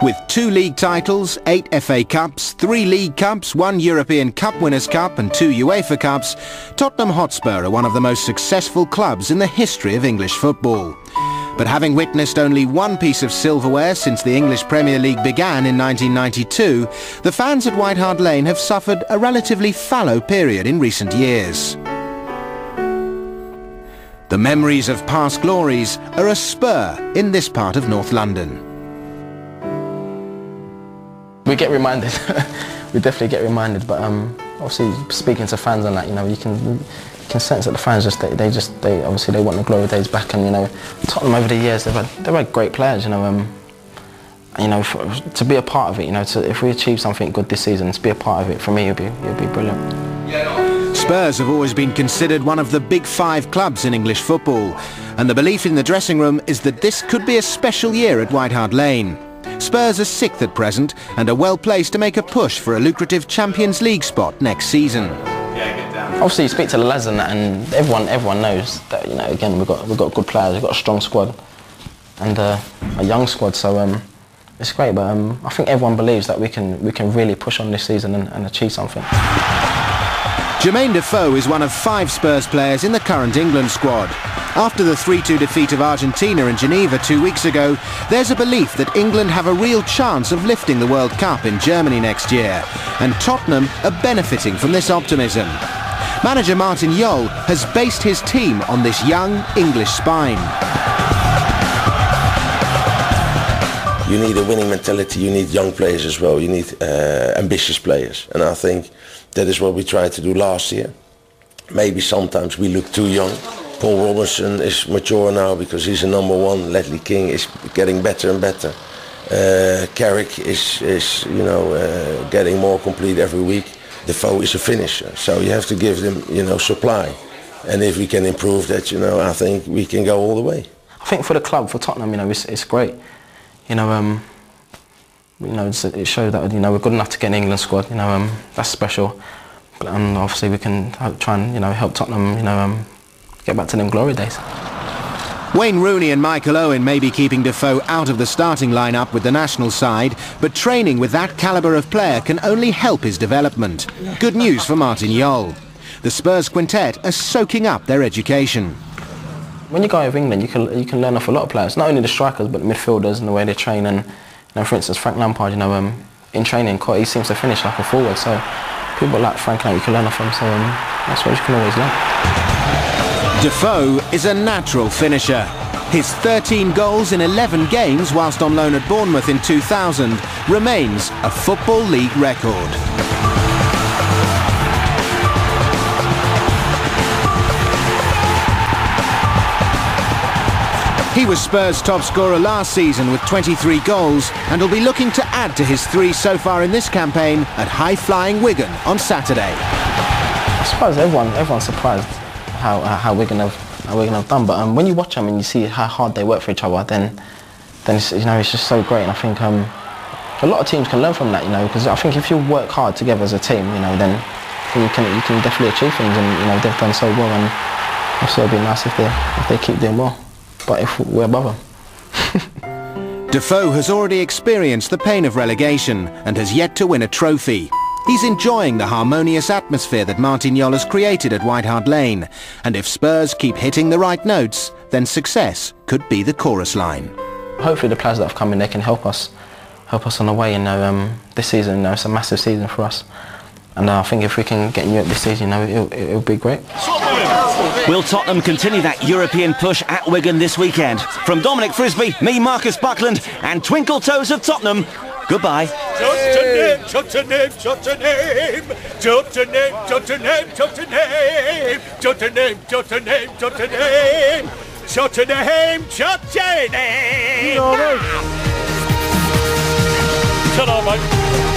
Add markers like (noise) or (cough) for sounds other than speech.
With two league titles, eight FA Cups, three League Cups, one European Cup Winners' Cup and two UEFA Cups, Tottenham Hotspur are one of the most successful clubs in the history of English football. But having witnessed only one piece of silverware since the English Premier League began in 1992, the fans at White Hart Lane have suffered a relatively fallow period in recent years. The memories of past glories are a spur in this part of North London. We get reminded. (laughs) we definitely get reminded, but um, obviously speaking to fans and that, you know, you can you can sense that the fans just they, they just they obviously they want the glory days back, and you know, Tottenham over the years they've had they've had great players, you know. Um, you know, for, to be a part of it, you know, to, if we achieve something good this season, to be a part of it, for me, it'd be, it'd be brilliant. Spurs have always been considered one of the big five clubs in English football, and the belief in the dressing room is that this could be a special year at White Hart Lane. Spurs are sixth at present and are well placed to make a push for a lucrative Champions League spot next season. Obviously, you speak to and and everyone everyone knows that you know. Again, we've got we've got good players, we've got a strong squad, and uh, a young squad. So um, it's great. But um, I think everyone believes that we can we can really push on this season and, and achieve something. Jermaine Defoe is one of five Spurs players in the current England squad. After the 3-2 defeat of Argentina in Geneva two weeks ago, there's a belief that England have a real chance of lifting the World Cup in Germany next year, and Tottenham are benefiting from this optimism. Manager Martin Jol has based his team on this young English spine. You need a winning mentality, you need young players as well, you need uh, ambitious players. And I think that is what we tried to do last year. Maybe sometimes we look too young. Paul Robinson is mature now because he's a number one. Ledley King is getting better and better. Uh, Carrick is, is you know, uh, getting more complete every week. Defoe is a finisher, so you have to give them, you know, supply. And if we can improve that, you know, I think we can go all the way. I think for the club, for Tottenham, you know, it's, it's great. You know, um, you know, it showed that you know we're good enough to get an England squad. You know, um, that's special. And obviously we can try and you know help Tottenham. You know, um, get back to them glory days. Wayne Rooney and Michael Owen may be keeping Defoe out of the starting lineup with the national side, but training with that calibre of player can only help his development. Good news for Martin Jol. The Spurs quintet are soaking up their education. When you go over England, you can you can learn off a lot of players, not only the strikers but the midfielders and the way they train. And you know, for instance, Frank Lampard, you know, um, in training, he seems to finish like a forward. So people like Frank, Lampard, you can learn off him. So um, that's what you can always learn. Defoe is a natural finisher. His 13 goals in 11 games whilst on loan at Bournemouth in 2000 remains a Football League record. He was Spurs' top scorer last season with 23 goals and will be looking to add to his three so far in this campaign at high-flying Wigan on Saturday. I suppose everyone, everyone's surprised how, how Wigan have how Wigan have done, but um, when you watch them and you see how hard they work for each other, then then it's, you know it's just so great. And I think um, a lot of teams can learn from that, you know, because I think if you work hard together as a team, you know, then, then you can you can definitely achieve things, and you know they've done so well, and obviously it'd be nice if they if they keep doing well but if we're above them. (laughs) Defoe has already experienced the pain of relegation and has yet to win a trophy. He's enjoying the harmonious atmosphere that Martin Jol has created at White Hart Lane, and if Spurs keep hitting the right notes, then success could be the chorus line. Hopefully the players that have come in, they can help us, help us on the way. You know, um, this season, you know, it's a massive season for us, and uh, I think if we can get in Europe this season, you know, it'll, it'll be great. Will Tottenham continue that European push at Wigan this weekend? From Dominic Frisby, me Marcus Buckland and Twinkle Toes of Tottenham, goodbye. Just a name, just a name, just a name. Just a name, just a name, just a name. Just a name, just a name, just a name. Just a name, just a name. Shut up, mate.